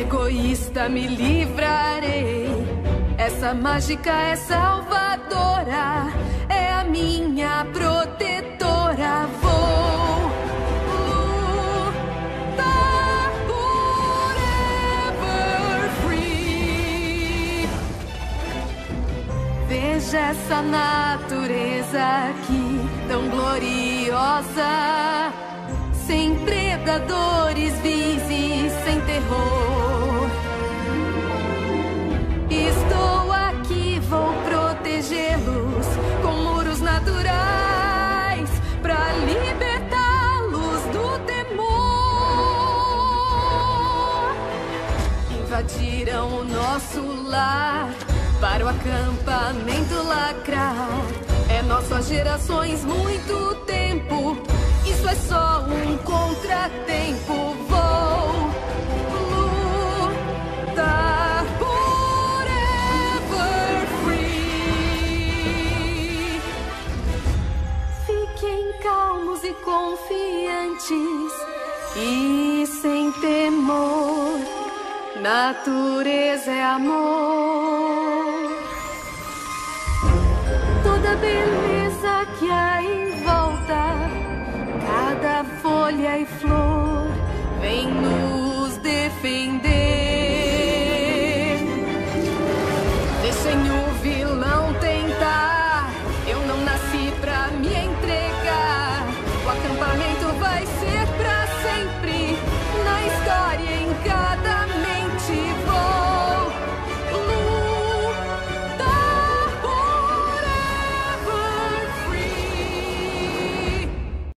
egoísta me livrarei. Essa mágica é salvadora, é a minha protetora. Vou lutar forever free. Veja essa natureza aqui, tão gloriosa. Sem predadores e sem terror. Invadiram o nosso lar para o acampamento lacrar. É nosso gerações, muito tempo. Isso é só um contratempo. Vou lutar forever free. Fiquem calmos e confiantes e sem temor. Natureza é amor. Toda beleza que há em volta, cada folha e flor vem no